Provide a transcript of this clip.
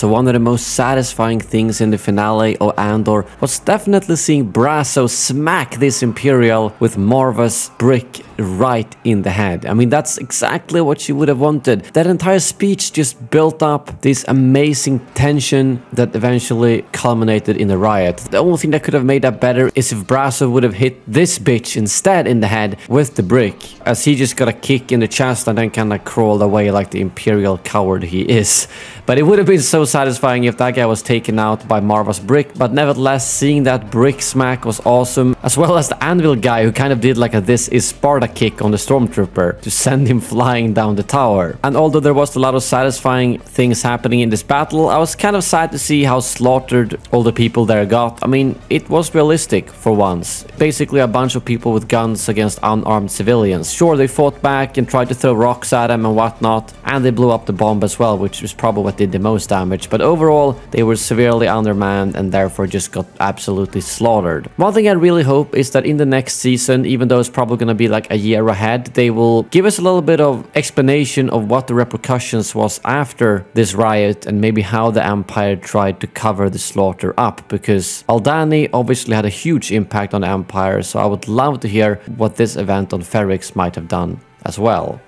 So one of the most satisfying things in the finale of Andor was definitely seeing Brasso smack this Imperial with Marva's brick right in the head. I mean, that's exactly what she would have wanted. That entire speech just built up this amazing tension that eventually culminated in a riot. The only thing that could have made that better is if Brasso would have hit this bitch instead in the head with the brick, as he just got a kick in the chest and then kind of crawled away like the Imperial coward he is. But it would have been so satisfying if that guy was taken out by Marva's brick, but nevertheless, seeing that brick smack was awesome, as well as the anvil guy who kind of did like a this is Sparta kick on the stormtrooper to send him flying down the tower. And although there was a lot of satisfying things happening in this battle, I was kind of sad to see how slaughtered all the people there got. I mean, it was realistic for once. Basically a bunch of people with guns against unarmed civilians. Sure, they fought back and tried to throw rocks at them and whatnot, and they blew up the bomb as well, which was probably what did the most damage. But overall, they were severely undermanned and therefore just got absolutely slaughtered. One thing I really hope is that in the next season, even though it's probably going to be like a year ahead, they will give us a little bit of explanation of what the repercussions was after this riot and maybe how the Empire tried to cover the slaughter up because Aldhani obviously had a huge impact on the Empire so I would love to hear what this event on Ferrix might have done as well.